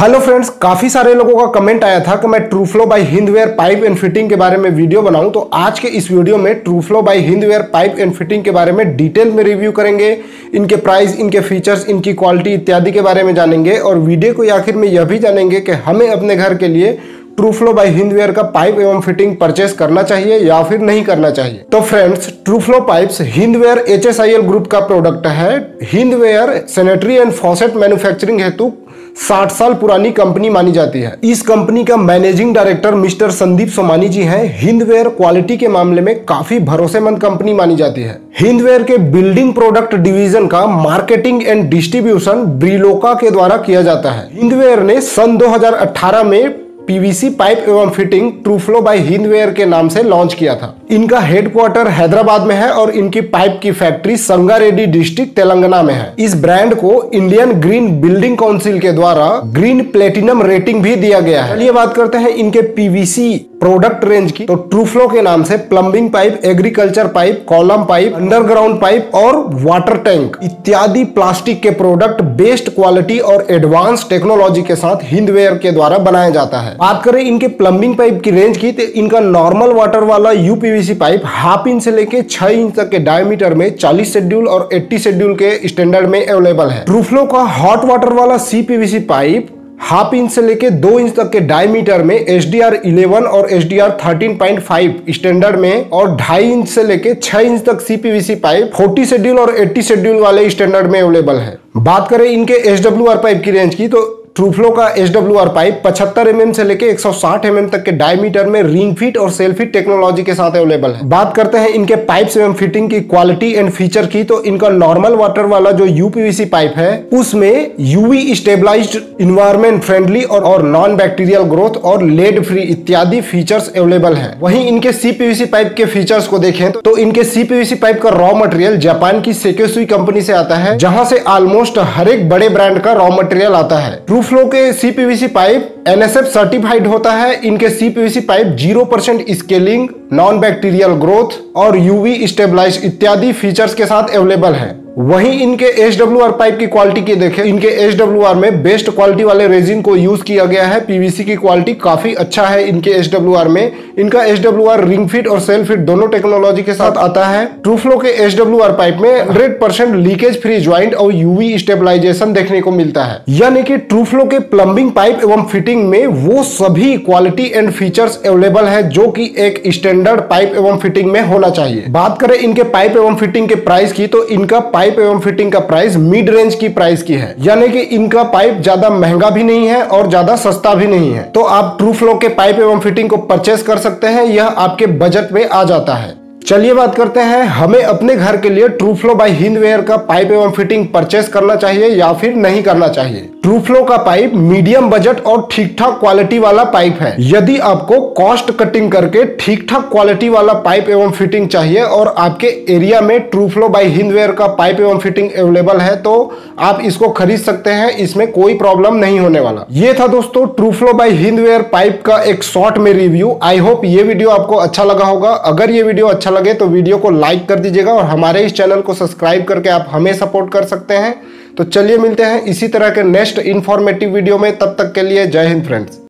Hello friends काफ़ी सारे लोगों का कमेंट आया था कि मैं Truflo by Hindware pipe and fitting के बारे में वीडियो बनाऊँ। तो आज के इस वीडियो में Truflo by Hindware pipe and fitting के बारे में डिटेल में रिव्यू करेंगे। इनके प्राइस इनके फीचर्स इनकी क्वालिटी इत्यादि के बारे में जानेंगे। और वीडियो को आखिर में यह भी जानेंगे कि हमें अपने घर के लिए ट्रूफ्लो बाय हिंदवेयर का पाइप एवं फिटिंग परचेस करना चाहिए या फिर नहीं करना चाहिए? तो friends Truflo pipes Hindware H group का प्रोडक्ट है। Hindware sanitary and faucet manufacturing हेतु 60 साल पुरानी कंपनी मानी जाती है। इस कंपनी का managing director mister Sandeep Somany ji हैं। हिंदवेयर क्वालिटी के मामले में काफ़ी भरोसेमंद कंपनी मानी जाती है। हिंदवेयर के बिल्डिंग प्रोडक्ट डिवीज़न का मार्केटिंग एंड डिस्ट्रीब्यूशन ब्रिलोका के द्वारा किया जाता है। हिंदवेयर ने सन 2018 में पीवीसी पाइप एवं फिटिंग ट्रूफ्लो बाय हिंदवेयर के नाम से लॉन्च किया था। इनका हेडक्वार्टर हैदराबाद में है और इनकी पाइप की फैक्ट्री संगारेड्डी डिस्ट्रिक्ट तेलंगाना में है। इस ब्रांड को इंडियन ग्रीन बिल्डिंग काउंसिल के द्वारा ग्रीन प्लेटिनम रेटिंग भी दिया गया है। चलिए बात करते हैं इनके पीवीसी प्रोडक्ट रेंज की तो ट्रूफ्लो के नाम से plumbing pipe, agriculture pipe, column pipe, underground pipe और वाटर टैंक इत्यादि प्लास्टिक के प्रोडक्ट बेस्ट क्वालिटी और एडवांस टेक्नोलॉजी के साथ हिंदवेयर के द्वारा बनाया जाता है। बात करें इनके प्लम्बिंग पाइप की रेंज की तो इनका नॉर्मल वाटर वाला यूपीवीसी पाइप हाफ़ इंच से लेके छह इंच तक के डायमीटर में 40 शेड्यूल और 80 शेड्यूल के स्टैंडर्ड में अवेलेबल है। ट्रूफ्लो का हॉट वाटर वाला सीपीवीसी पाइप हाफ़ इंच से लेके दो इंच तक के डायमीटर में एच डी आर इलेवन और H D R thirteen point five standard में और ढाई इंच से लेके छह इंच तक सीपीवीसी पाइप, फोर्टी शेड्यूल और एट्टी शेड्यूल वाले स्टैंडर्ड में अवेलेबल है। बात करें इनके एच डब्ल्यू आर पाइप की रेंज की तो ट्रूफ्लो का एच डब्ल्यू आर पाइप पचहत्तर एम से लेके 160 एम तक के डायमीटर में रिंग फिट और सेल फिट टेक्नोलॉजी के साथ अवेलेबल है। बात करते हैं इनके पाइप्स एवं फिटिंग की क्वालिटी एंड फीचर की तो इनका नॉर्मल वाटर वाला जो यूपीवीसी पाइप है उसमें यूवी स्टेबलाइज्ड इन्वायरमेंट फ्रेंडली और, और नॉन बैक्टीरियल ग्रोथ और लेड फ्री इत्यादि फीचर्स अवेलेबल है। वहीं इनके सीपीवीसी पाइप के फीचर्स को देखें तो, तो इनके सीपीवीसी पाइप का रॉ मटेरियल जापान की सेकेसुई कंपनी से आता है जहाँ से ऑलमोस्ट हर एक बड़े ब्रांड का रॉ मटेरियल आता है। ट्रू फ्लो के सीपीवीसी पाइप एनएसएफ सर्टिफाइड होता है। इनके CPVC pipe zero percent scaling non bacterial growth और यूवी स्टेबलाइज इत्यादि फीचर्स के साथ अवेलेबल है। वहीं इनके एच डब्ल्यू आर पाइप की क्वालिटी की देखें, इनके एच डब्ल्यू आर में बेस्ट क्वालिटी वाले रेजिन को यूज़ किया गया है। पीवीसी की क्वालिटी काफ़ी अच्छा है इनके एच डब्ल्यू आर में। इनका H W R ring fit और सेल फिट दोनों टेक्नोलॉजी के साथ आता है। ट्रूफ्लो के एच डब्ल्यू आर पाइप में हंड्रेड लीकेज फ्री ज्वाइंट और यूवी स्टेबलाइजेशन देखने को मिलता है। यानी कि ट्रूफ्लो के प्लम्बिंग पाइप एवं फिटिंग में वो सभी क्वालिटी एंड फीचर्स अवेलेबल है जो की एक स्टैंडर्ड पाइप एवं फिटिंग में होना चाहिए। बात करें इनके पाइप एवं फिटिंग के प्राइस की तो इनका पाइप एवं फिटिंग का प्राइस मिड रेंज की प्राइस की है। यानी कि इनका पाइप ज़्यादा महँगा भी नहीं है और ज़्यादा सस्ता भी नहीं है। तो आप ट्रू फ्लो के पाइप एवं फिटिंग को परचेस कर सकते हैं, यह आपके बजट में आ जाता है। चलिए बात करते हैं, हमें अपने घर के लिए ट्रू फ्लो बाई हिंदवेयर का पाइप एवं फिटिंग परचेस करना चाहिए या फिर नहीं करना चाहिए? ट्रूफ्लो का पाइप मीडियम बजट और ठीक ठाक क्वालिटी वाला पाइप है। यदि आपको कॉस्ट कटिंग करके ठीक ठाक क्वालिटी वाला पाइप एवं फिटिंग चाहिए और आपके एरिया में ट्रूफ्लो बाय हिंदवेयर का पाइप एवं फिटिंग अवेलेबल है तो आप इसको खरीद सकते हैं। इसमें कोई प्रॉब्लम नहीं होने वाला। ये था दोस्तों ट्रूफ्लो बाय हिंदवेयर पाइप का एक शॉर्ट में रिव्यू। आई होप ये वीडियो आपको अच्छा लगा होगा। अगर ये वीडियो अच्छा लगे तो वीडियो को लाइक कर दीजिएगा और हमारे इस चैनल को सब्सक्राइब करके आप हमें सपोर्ट कर सकते हैं। तो चलिए मिलते हैं इसी तरह के नेक्स्ट इन्फॉर्मेटिव वीडियो में, तब तक के लिए जय हिंद फ्रेंड्स